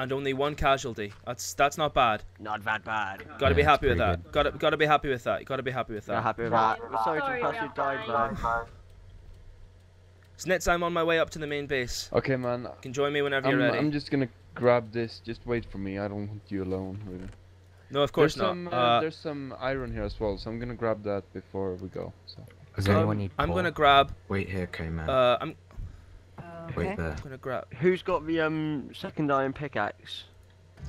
And only one casualty. That's that's not bad. Not that bad. Gotta be happy with pretty that. Gotta gotta be happy with that. Gotta be happy with that. Not that. happy with that. We're sorry to the person who died though. Snitz, I'm on my way up to the main base. Okay, man. You can join me whenever I'm, you're ready. I'm just gonna grab this. Just wait for me. I don't want you alone. Really. no, of course there's not. Some, uh, Uh, there's some iron here as well, so I'm gonna grab that before we go. So. Does Um, anyone need I'm coal? gonna grab. Wait here, K-Man. Uh, I'm Wait there. I'm gonna grab. Who's got the um second iron pickaxe?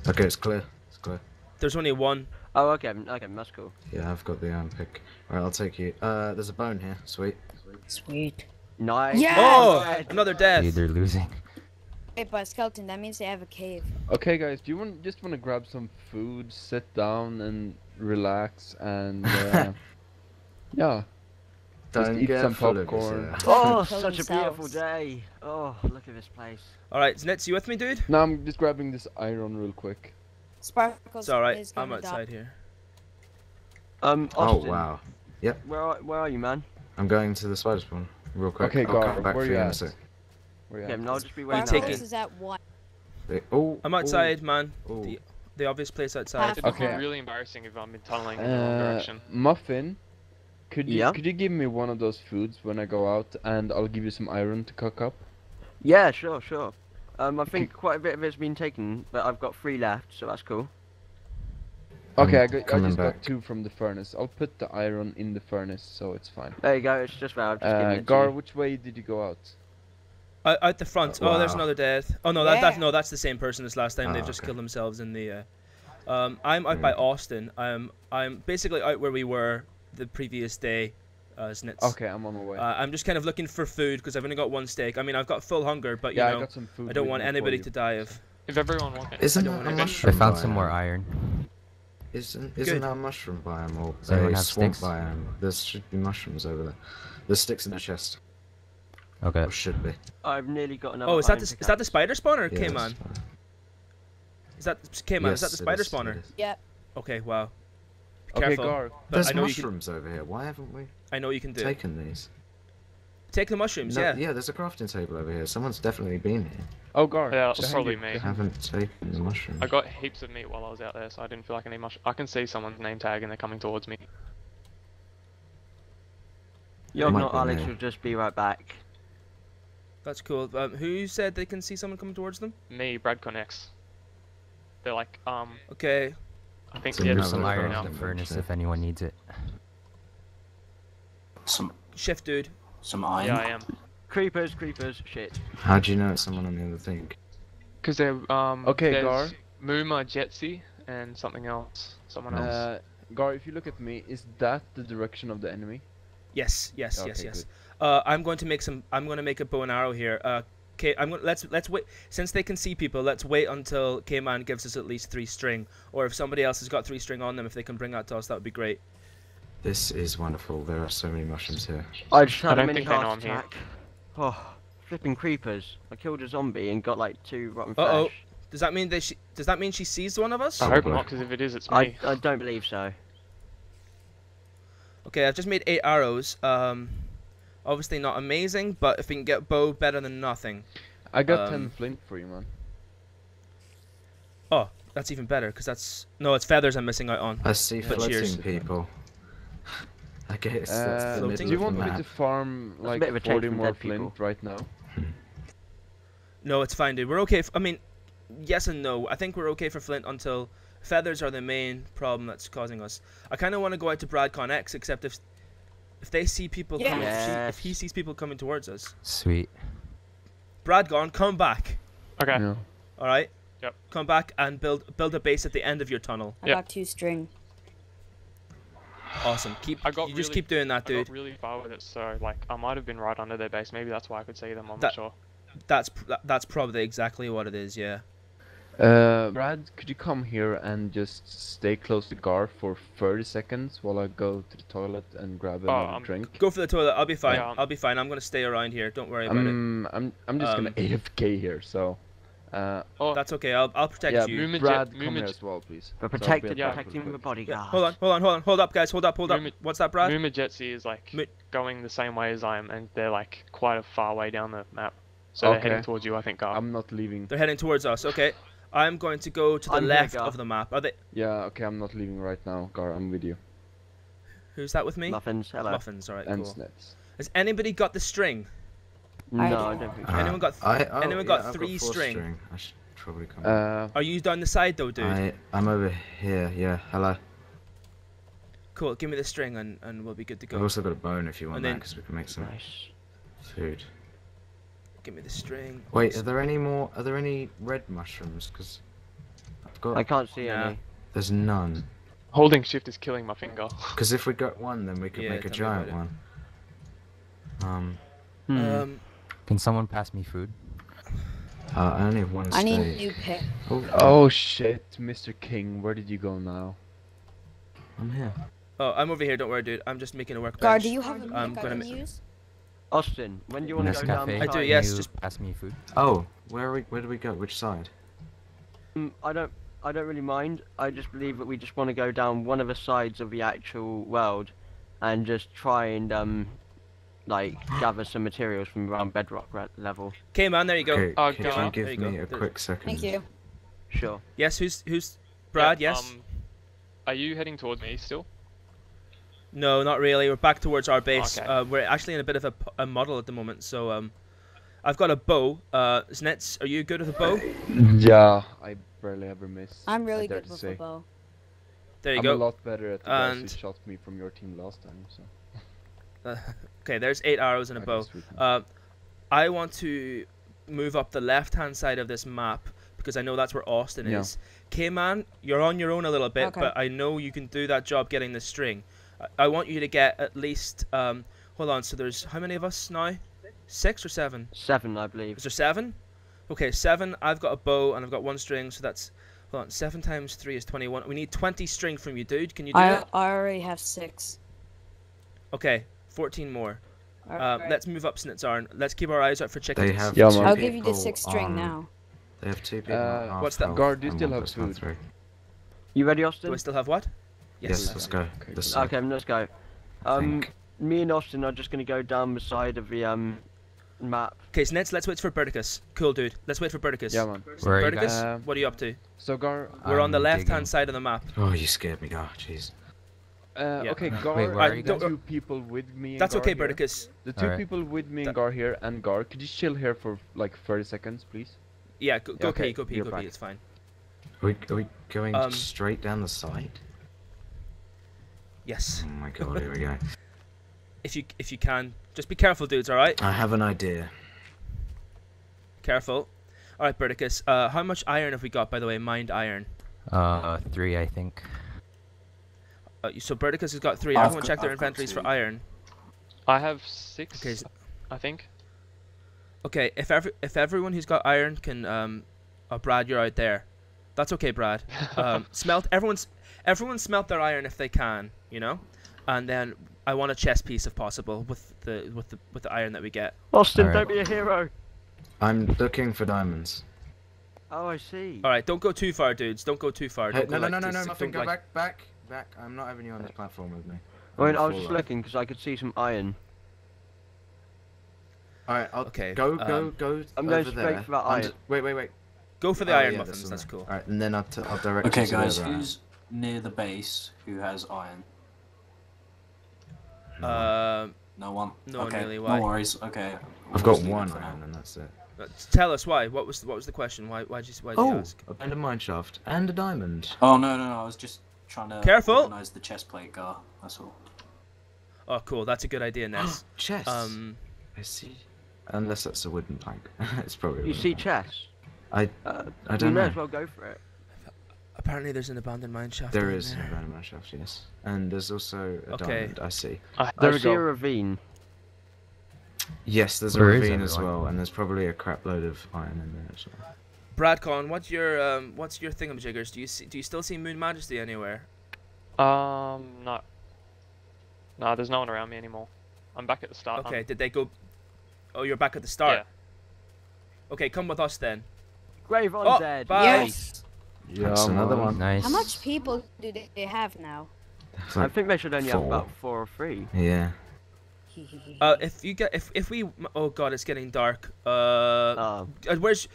Okay, it's clear. It's clear. There's only one. Oh, okay, okay, that's cool. Yeah, I've got the iron pick. Alright, I'll take you. Uh, there's a bone here. Sweet. Sweet. Nice. Yes! Oh, Red. another death. Dude, they're losing. Wait, but skeleton, that means they have a cave. Okay, guys. Do you want just want to grab some food, sit down, and relax, and uh, yeah. Just Don't eat some full of popcorn. Oh, Kill such a beautiful day. Oh, look at this place. All right, Snitz, you with me, dude? Now I'm just grabbing this iron real quick. Sparkles It's all right. I'm gonna die. outside here. Um, Oh, Austin, wow. Where are, where are you, man? I'm going to the spider spawn. Real quick. Okay, I'll Gar, come back where for you you in a at? sec. Where you Okay, at? I'll just be waiting. taking- out Sparkles here. is at one. Oh, I'm oh, outside, man. oh. The the obvious place outside. Okay. It'd be really embarrassing if I'm tunneling in the wrong Uh, direction. Muffin, could you Yeah? could you give me one of those foods when I go out, and I'll give you some iron to cook up. Yeah, sure, sure. Um, I think quite a bit of it's been taken, but I've got three left, so that's cool. Okay, I'm got, I just back. got two from the furnace. I'll put the iron in the furnace, so it's fine. There you go. It's just there. I've just given Uh, it to Gar, which way did you go out? Out, out the front. Uh, Oh, there's another death. Oh no, that, that no, that's the same person as last time. Oh, They've just okay. killed themselves in the. Uh, um, I'm out by Austin. I'm I'm basically out where we were the previous day, uh, Snitz. Okay, I'm on my way. Uh, I'm just kind of looking for food because I've only got one steak. I mean, I've got full hunger, but you yeah, I know, got some food. I don't want anybody you. to die of. If everyone wants it. Isn't that a wanna- I mushroom found some more iron. Isn't, isn't Good. that a mushroom biome or Does a swamp sticks? biome? There should be mushrooms over there. There's sticks in the chest. Okay. Or should be. I've nearly got another. Oh, is that the, is that the spider spawner, Yeah, K that's man? fine. Is that K man? is that the spider is, spawner? is. Yep. Okay, wow. Be Okay, careful. Gar. There's I know you can. mushrooms over here. Why haven't we I know you can do. taken these? Take the mushrooms. No, yeah. there's a crafting table over here. Someone's definitely been here. Oh, Gar. Yeah, it's probably me. I haven't taken the mushrooms. I got heaps of meat while I was out there, so I didn't feel like I need much. I can see someone's name tag and they're coming towards me. You're not Alex. me. Will just be right back. That's cool. Um, who said they can see someone coming towards them? Me, Brad Connex. They're like, um, Okay. I think So yeah, you There's have some a iron in the furnace bench if anyone needs it. Some Shift, dude. some iron. Yeah, I am. Creepers, creepers, shit. How do you know it's someone on the other thing? Because they're um. Okay, there's Gar. Muma, Jetsy, and something else. Someone else. Uh, Gar, if you look at me, is that the direction of the enemy? Yes, yes, yes, Okay, yes. Uh, I'm going to make some. I'm going to make a bow and arrow here. Uh, okay, I'm going. Let's let's wait. Since they can see people, let's wait until K-Man gives us at least three string, or if somebody else has got three string on them, if they can bring that to us, that would be great. This is wonderful. There are so many mushrooms here. I just I had a mini think they know heart I'm here. attack. Oh, flipping creepers! I killed a zombie and got like two rotten Uh-oh. flesh. Does that mean that she? does that mean she sees one of us? I hope not, because if it is, it's I. I don't believe so. Okay, I've just made eight arrows. Um, obviously not amazing, but if we can get bow, better than nothing. I got Um, ten flint for you, man. Oh, that's even better because that's no, it's feathers I'm missing out on. I see But floating cheers. people. I guess that's Uh, the middle do you of the want me to farm like bit of a change 40 more dead people. flint right now? No, it's fine, dude. We're okay. F- I mean, yes and no. I think we're okay for Flint until feathers are the main problem that's causing us. I kind of want to go out to Bradcon X, except if if they see people coming, if, she, if he sees people coming towards us, Sweet. Brad, gone. come back. Okay. Yeah. All right. Yep. Come back and build build a base at the end of your tunnel. I Yep. got two string. Awesome. Keep. I got you just really- keep doing that, I dude. got really far with it, so like I might have been right under their base. Maybe that's why I could see them. I'm That- not sure. That's that's probably exactly what it is. Yeah. Uh, Brad, could you come here and just stay close to Gar for 30 seconds while I go to the toilet and grab Oh, another I'm- drink? Go for the toilet. I'll be fine. Yeah. I'll be fine. I'm gonna stay around here. Don't worry about it. I'm, I'm, I'm just Um, gonna AFK here, so Uh, Oh, That's okay. I'll I'll protect yeah, you. Mumaj- Brad, come Mumaj- here as well, please. But So I'll protected, at the protecting real the quick. Yeah, bodyguard. hold on, hold on, hold on, hold up, guys. Hold up, hold up. Mumi- What's that, Brad? Mumajetsi is like Mi- going the same way as I am, and they're like quite a far way down the map. So they're heading towards you, I think, Gar. I'm not leaving. They're heading towards us. Okay. I'm going to go to the I'm left of the map. Are they? Yeah, okay, I'm not leaving right now. Gar, I'm with you. Who's that with me? Muffins, hello. Muffins. All right. And Cool. Snets. Has anybody got the string? No, I I do. don't think Uh, so. Anyone got th- I, oh, anyone got I've three four string? I should probably come. Uh, Are you down the side though, dude? I, I'm over here. Yeah, hello. Cool. Give me the string and, and we'll be good to go. I've also got a bone if you want And that, then- because we can make some Nice. food. Give me the string. Wait, are there any more? Are there any red mushrooms? Because I've got. I can't see Nah. any. There's none. Holding shift is killing my finger. Because if we got one, then we could Yeah, make a tell me about giant one. Um, Hmm. Um. Can someone pass me food? uh, I only have one I need a new pick. Oh, oh shit, Mr. King, where did you go now? I'm here. Oh, I'm over here. Don't worry, dude. I'm just making a workbench. Gar, do you have a pick I'm I gonna use? Austin, when do you want to go down Nescafe. I do, yes, you just- pass me food. Oh, where are we? Where do we go? Which side? Mm, I don't. I don't really mind. I just believe that we just want to go down one of the sides of the actual world, and just try and um, like gather some materials from around bedrock level. Okay, man. There you go. Okay, Oh, could go you on. give There me go. a There- quick second? Thank you. Sure. Yes. Who's who's Brad? Yeah, yes. Um, are you heading towards me still? No, not really. We're back towards our base. Okay. Uh, we're actually in a bit of a model at the moment. So um, I've got a bow. Uh, Snets, are you good with a bow? Yeah, I barely ever miss. I'm really good with say. a bow. There you I'm go. a lot better at the guys who And- shot me from your team last time, so. Uh, okay, there's eight arrows and a I bow. guess we can- Uh, I want to move up the left-hand side of this map because I know that's where Austin Yeah. is. K-Man, you're on your own a little bit, Okay. but I know you can do that job getting the string. I, I want you to get at least. Um, hold on. So there's how many of us now? Six or seven? Seven, I believe. Is there seven? Okay, seven. I've got a bow and I've got one string, so that's. Hold on. Seven times three is twenty-one. We need twenty string from you, dude. Can you do I, that? I already have six. Okay, fourteen more. Uh, Alright. let's move up ZnitsarN. Let's keep our eyes out for chickens. They have. Yeah, two. I'll give you the people six string on- now. They have two people. Uh, what's that? Guard, do you still have person food? three. You ready, Austin? Do Austin? I still have what? Yes, Yes. let's go. Okay, This Okay, let's go. Um, me and Austin are just gonna go down the side of the um map. Okay, so let's let's wait for Berticus. Cool, dude. Let's wait for Berticus. Yeah, man. Where are you Berticus, guys? Um, what are you up to? So Gar, We're on the left-hand side of the map. Oh, you scared me. Oh, jeez. uh, Yeah. okay, Wait, Gar, where and are you the two people with me. and That's Gar okay, here- The two Alright. people with me and That- Gar here, and Gar, could you chill here for like 30 seconds, please? Yeah, go, go okay, pee, go pee, you're go back. pee. It's fine. Are we, are we going Um, straight down the side? Yes. Oh my god, here we go. If you if you can, just be careful, dudes. All right. I have an idea. Careful. All right, Berticus. Uh, how much iron have we got, by the way? Mined iron. Uh, three, I think. Uh, so Berticus has got three. I've Everyone got- check their I've inventories for iron. I have six, Okay. I think. Okay. If every if everyone who's got iron can um, oh Brad, you're out there. That's okay, Brad. Um, smelt. Everyone's everyone smelt their iron if they can. You know, and then I want a chest piece if possible with the with the with the iron that we get. Austin, Alright. don't be a hero. I'm looking for diamonds. Oh, I see. All right, don't go too far, dudes. Don't go too far. Hey, no, go, no, like, no, no, to no, s- Muffin, go like- back, back, back. I'm not having you on this platform with me. I mean, I'm I was just up. looking because I could see some iron. Alright, I'll Okay, go, go, um, go. I'm going straight there. for that iron. just- Wait, wait, wait. Go for the Oh, iron yeah, muffins. That's cool. Alright, and then I'll, t- I'll direct Okay, you guys, the other who's near the base who has iron? No. Uh, No one. No one okay, really, why? No worries. Okay. we'll I've got just leave it one for now. iron, and that's it. uh, tell us why. What was the, what was the question? Why why did you why did you Oh, ask? a bend of mine shaft and a diamond. Oh no, no, no! I was just trying to Careful! organize the chest plate, Gar. That's all. Oh, cool. That's a good idea, Ness. Chest. um, I see. Unless that's a wooden plank. it's probably. a You wooden see plank. chests? I Uh, I don't may know. as well go for it. apparently there's an abandoned mine shaft. There an abandoned mine shaft, yes, and there's also a Okay. diamond. I see. There I see go. a ravine. Yes, there's Where a is ravine as everyone? well, and there's probably a crap load of iron in there as well. Bradcon, what's your um what's your thingamajiggers? Do you see do you still see Moon Majesty anywhere? Um, no. No, there's no one around me anymore. I'm back at the start. Okay, did they go? Oh, you're back at the start. Yeah. Okay, come with us then. Grave on Oh, dead. bye. Yes. Yeah, That's another one. Nice. How much people do they they have now? It's I think they should only have about four or three. Yeah. Uh, if you get if if we oh god, it's getting dark. Uh, Uh, uh, where's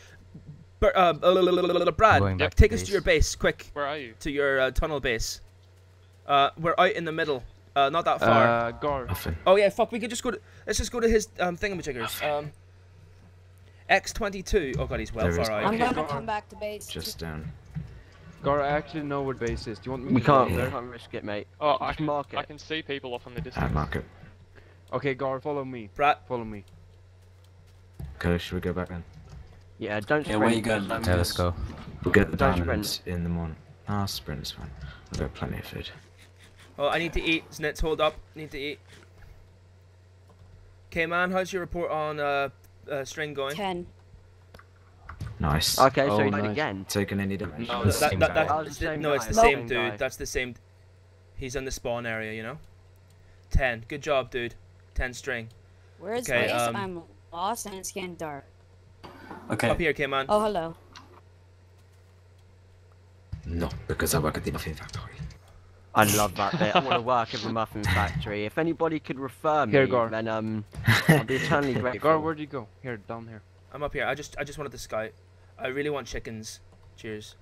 Bur- uh, Brad? Going back to Take us to base. your base, quick, Where are you? to your uh, tunnel base. Uh, we're out in the middle. Uh, not that far. Uh, Gar. Nothing. oh yeah, fuck. We could just go to. Let's just go to his um thingamajiggers. Um. X twenty two. Oh god, he's well There is far I'm out. Okay, gonna come back to base. Just down. Gar, I actually know where base is. Do you want me we to go can't, we there? can't risk it, mate. Oh, I can, mark it. I can see people off in the distance. mark it. Okay, Gar, follow me. Brad, Follow me. Okay, should we go back then? Yeah, don't Yeah, sprint. where you going? um, let's go. We'll get the Don't diamonds in the morning. Ah, sprint's fine. I've got plenty of food. Oh, I need to eat. Snits, hold up. Need to eat. Okay, man. How's your report on uh, uh string going? Ten. Nice. Okay, so Oh, he died nice. again. Taking any damage? No, The it's That, that, that, Oh, it's the same no, it's the the same same dude. guy. That's the same. He's in the spawn area, you know. Ten. Good job, dude. Ten string. Where's Okay, base? um, I'm lost and it's getting dark. Okay. Up here, K man. Oh, hello. No, because I work at the muffin factory. I love that bit. I want to work at the muffin factory. If anybody could refer me, Here, Gar. then um, I'll be eternally grateful. Gar, where'd you go? Here, down here. I'm up here. I just I just wanted to scout. I really want chickens. Cheers.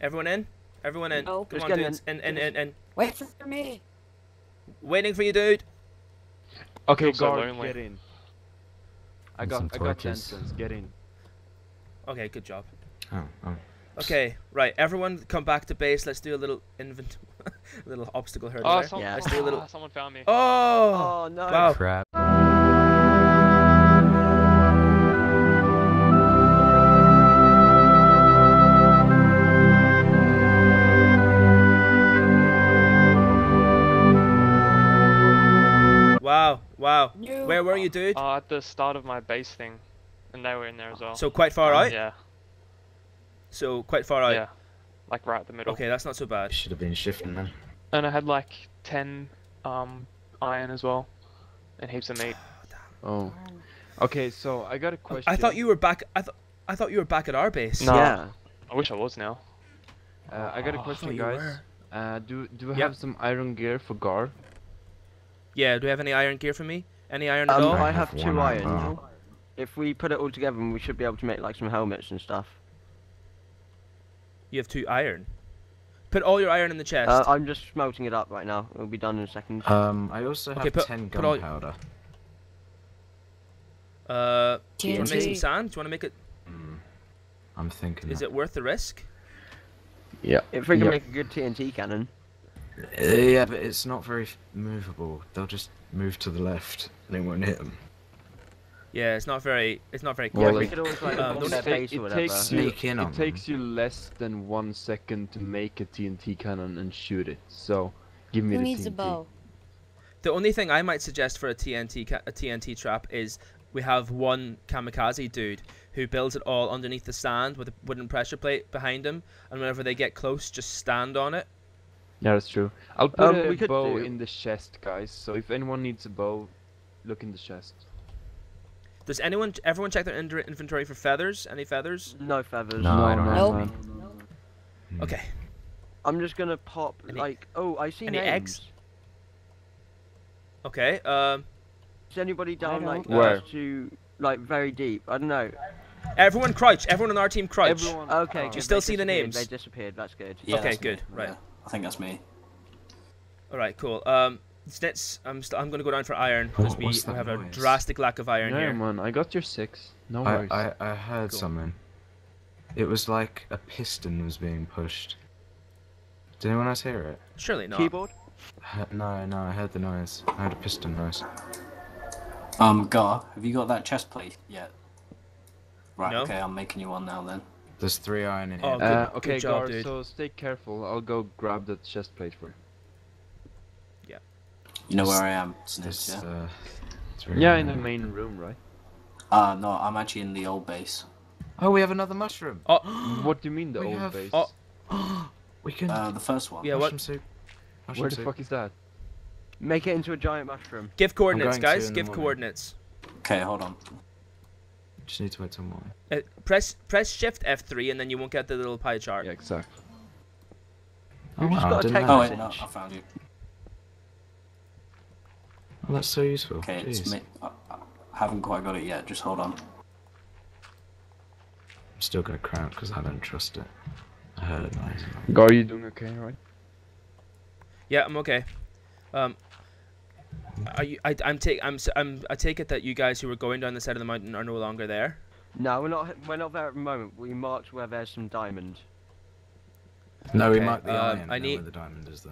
Everyone in? Everyone in. No. Come Just on, get dudes. In, in, in, in. Wait for me. Waiting for you, dude. Okay, Feels so Gar, lonely. get in. I got, I got the torches. Get in. Okay, good job. Oh, oh. Okay, right. Everyone, come back to base. Let's do a little invent, little obstacle hurdle. Oh, some, Yeah. Let's do a little- ah, someone found me. Oh, Oh no! wow. Crap. Wow, wow. No. Where were you, dude? Uh, at the start of my base thing, and they were in there as well. So quite far out. Yeah, So quite far out. yeah, like right at the middle. Okay, that's not so bad. Should have been shifting then. And I had like ten um iron as well, and heaps of meat. Oh. Okay, so I got a question. I thought you were back. I thought I thought you were back at our base. No. Yeah. I wish I was now. Uh, I got a Oh, question, thought you guys. Uh, do do we Yep. have some iron gear for Gar? Yeah. Do we have any iron gear for me? Any iron at Um, all? I I have have two one iron. iron. If we put it all together, we should be able to make like some helmets and stuff. You have two iron. Put all your iron in the chest. Uh, I'm just smelting it up right now. It'll be done in a second. Um, I also have Okay, put- 10 put all- gunpowder. Uh, do you want to make some TNT. sand? Do you want to make it? Mm, I'm thinking. Is that. it worth the risk? Yeah. If we can yeah. make a good TNT cannon. Uh, yeah, but it's not very movable. They'll just move to the left and it won't hit them. Yeah, it's not very. It's not very Well, quick. we it- could always like um, bomb don't It, ta- it takes you, Sneak in on it takes you less than one second to make a TNT cannon and shoot it. So, give me Who the needs TNT. a bow? The only thing I might suggest for a TNT a TNT trap is we have one kamikaze dude who builds it all underneath the sand with a wooden pressure plate behind him, and whenever they get close, just stand on it. Yeah, that's true. I'll put Um, a bow do- in the chest, guys. So if anyone needs a bow, look in the chest. Does anyone, everyone, check their inventory- inventory for feathers? Any feathers? No feathers. No, I don't have Nope. any. Mm. Okay. I'm just gonna pop Any- like. Oh, I see any names. eggs? Okay. Um, Is anybody down like Where? to like very deep? I don't know. everyone crouch. Everyone on our team crouch. Everyone. Okay. Oh. you still see the disappeared, names? They disappeared. That's good. Yeah, Okay, that's me. good, right. Yeah, I think that's me. All right. Cool. Um, Snits, I'm st- I'm gonna go down for iron Oh, because we, what's we that have a drastic lack of iron yeah, here. man, I got your six. No I, worries. I, I heard Cool. something. It was like a piston was being pushed. Did anyone else hear it? Surely not. Keyboard. He- No, no, I heard the noise. I heard a piston noise. Um, Gar, have you got that chest plate yet? Right, No. okay, I'm making you one now then. There's three iron in here. Oh, good- uh, good okay, job, Gar, dude. so stay careful. I'll go grab that chest plate for you. You know where I am, There's, Snips, yeah? uh, Yeah, in the main room, right? Uh, no, I'm actually in the old base. Oh, we have another mushroom. Oh, What do you mean the We old have- base? Oh. We can. Uh, the first one. Yeah, what- mushroom soup. Mushroom Where the soup. fuck is that? Make it into a giant mushroom. give coordinates, guys. in Give coordinates. Okay, hold on. Just need to wait till morning. Uh, press press Shift F3 and then you won't get the little pie chart. Yeah, exactly. Oh, just wow, gotta didn't know. Oh wait, no, I found you. Oh, that's so useful. Okay, it's me. I, I haven't quite got it yet. Just hold on. I'm still gonna crouch because I don't trust it. I heard a noise. Gar, you doing okay, right? Yeah, I'm okay. Um, are you? I, I'm take. I'm. s- I'm. I take it that you guys who were going down the side of the mountain are no longer there. No, we're not. We're not there at the moment. We marked where there's some diamond. No, we marked the be um, iron. I I need- where the diamond is though.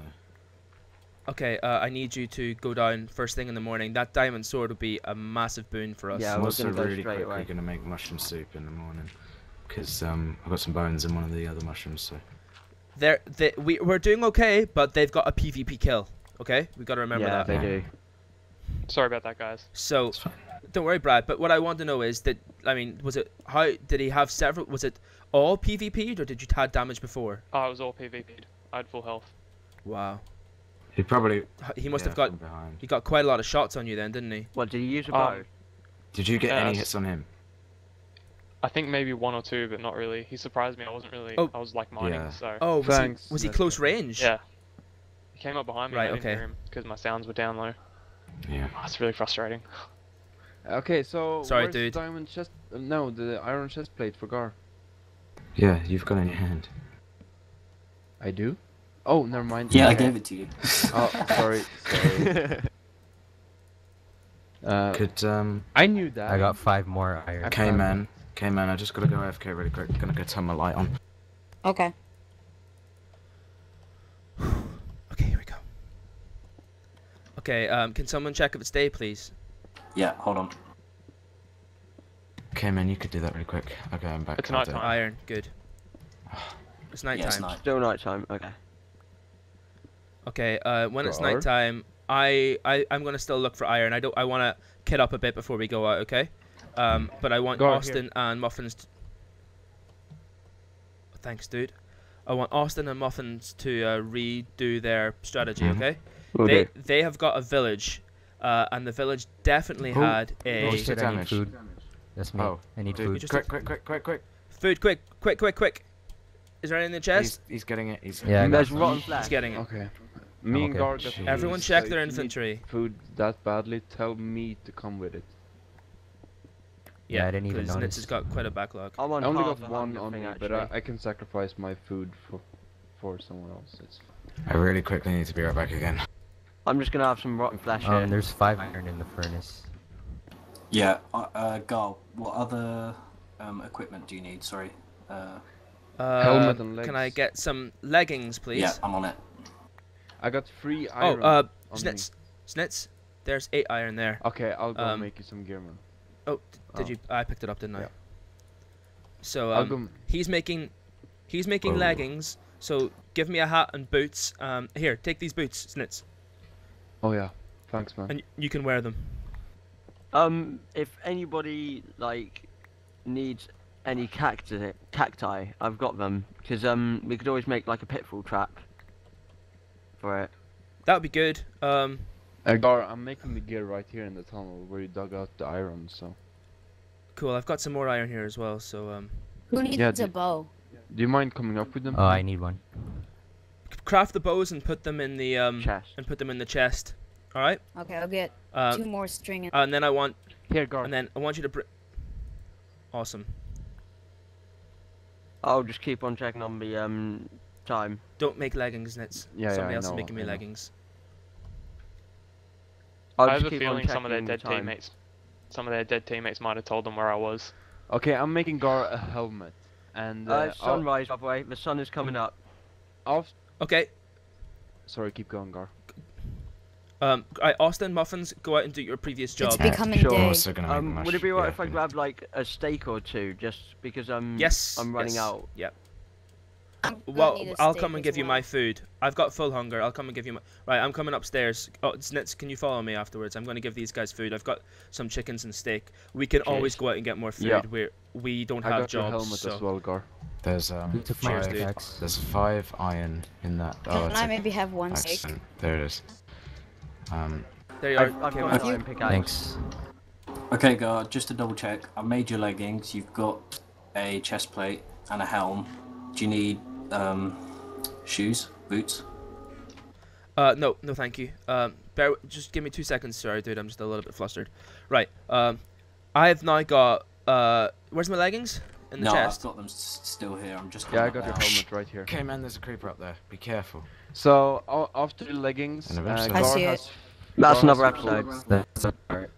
Okay. Uh, I need you to go down first thing in the morning. That diamond sword would be a massive boon for us. Yeah, I'm we're also gonna go really quickly gonna make mushroom soup in the morning. Because um, I've got some bones in one of the other mushrooms, so. They're. They, we we're doing okay, but they've got a PvP kill. Okay, we've got to remember yeah, that. they Yeah. do. Sorry about that, guys. So fine. don't worry, Brad. But what I want to know is that I mean, was it how did he have several? Was it all PvP'd or did you had damage before? Oh, it was all PvP'd. I had full health. Wow. He probably. He must yeah, have got. He got quite a lot of shots on you then, didn't he? What did he use a Um, bow? Did you get any hits on him? I think maybe one or two, but not really. He surprised me. I wasn't really. Oh. I was like mining, Yeah. so. Oh, was Thanks, he was he close range? Yeah. He came up behind me. Right, and I didn't okay. because my sounds were down low. Yeah. Oh, it's really frustrating. Okay, so Sorry, where's dude. the diamond chest? Uh, no, the iron chest plate for Gar. Yeah, you've got it in your hand. I do. Oh, never mind. Yeah, I gave it to you. Oh, sorry. sorry. Uh, Could um, I knew that. I got five more iron. Okay, man, Okay, man, I just gotta go AFK really quick. Gonna go turn my light on. Okay. Okay, here we go. Okay, um, can someone check if it's day, please? Yeah, hold on. Okay, man, you could do that really quick. Okay, I'm back. It's I'll night time. Iron, good. It's night Yeah, it's night. Still nighttime. Okay. Okay, uh, when it's Gar? night time, I, I I'm gonna still look for iron. I don't. I wanna kit up a bit before we go out. Okay. Um, but I want Gar, here. Austin and Muffins. t- Thanks, dude. I want Austin and Muffins to uh, redo their strategy. Mhm. Okay. Will they they have got a village, uh, and the village definitely Who- had who a Oh the shit, I need damage? food. That's me. Oh, I need Dude, food. quick, quick, quick, quick, quick. food. Quick, quick, quick, quick. Is there anything in the chest? He's, he's getting it. He's Yeah, I got There's some. rotten He's getting it. Okay. Me and okay. Gar. Everyone check their if infantry. Food that badly, tell me to come with it. Yeah, I didn't even because Nitz notice. has got quite a backlog. I'm on I only got one on me, actually. but I, I can sacrifice my food for for someone else. It's I really quickly need to be right back again. I'm just gonna have some rotten flesh here. Um, there's five iron in the furnace. Yeah, uh, uh Gal, what other um, equipment do you need? Sorry. Uh, Uh, Helmet and Can I get some leggings, please? yeah, I'm on it. I got three iron. uh, on Snitz, Snitz. There's eight iron there. Okay, I'll go um, make you some gear, man. Oh, d- did Oh. you? I picked it up, didn't I? Yeah. So um, go. he's making, he's making Whoa. leggings. So give me a hat and boots. Um, here, take these boots, Snitz, Oh yeah, thanks, man. and you can wear them. Um, if anybody like needs any cacti, cacti, I've got them. Cause um, we could always make like a pitfall trap for it. That would be good. Um, Uh, Gar, I'm making the gear right here in the tunnel where you dug out the iron. So, cool. I've got some more iron here as well. So um, Who needs Yeah, a d- bow? do you mind coming up with them? Oh, I need one. craft the bows and put them in the um Chest. and put them in the chest. All right. Okay, I'll get Uh, two more string and and then I want Here, Gar. and then I want you to br- Awesome. I'll just keep on checking on the um time. Don't make leggings, Nits. Yeah, yeah, Somebody I else is making me leggings. I'll have a feeling some of their checking the dead teammates, some of their dead teammates might have told them where I was. Okay, I'm making Gar a helmet, and Uh, uh, it's I'll, sunrise, by the way. The sun is coming up. I'll. Okay. Sorry, keep going, Gar. Um, I, Austin Muffins, go out and do your previous job. it's becoming sure. Day. also gonna Um, would it be alright yeah, if I yeah. grab like a steak or two, just because um Yes. I'm running yes, out. Yep. I'm Well, need a I'll steak come and as give you my food. I've got full hunger. I'll come and give you my. Right, I'm coming upstairs. Oh, Snitz, can you follow me afterwards? I'm going to give these guys food. I've got some chickens and steak. We can always go out and get more food. Yeah. We're we don't I have got your jobs. helmet so. as well, Gar. There's um Who Cheers, five. dude. There's five iron in that. Oh, Can it's I a maybe have one steak? There it is. Um, There you are. I've, I've okay, got man. an iron pickaxe. Thanks. Okay, Gar, just to double check, I made your leggings. You've got a chest plate and a helm. Do you need um, shoes, boots? Uh, no, no, thank you. Um, bear, just give me two seconds. Sorry, dude. I'm just a little bit flustered. Right. Um, I have now got. Uh, where's my leggings? In the no, chest. I've got them s- still here. I'm just. Yeah, I got your up there. helmet right here. Okay, man, there's a creeper up there. Be careful. So a- after the leggings, uh, I see it. has That's another episode. That's a part.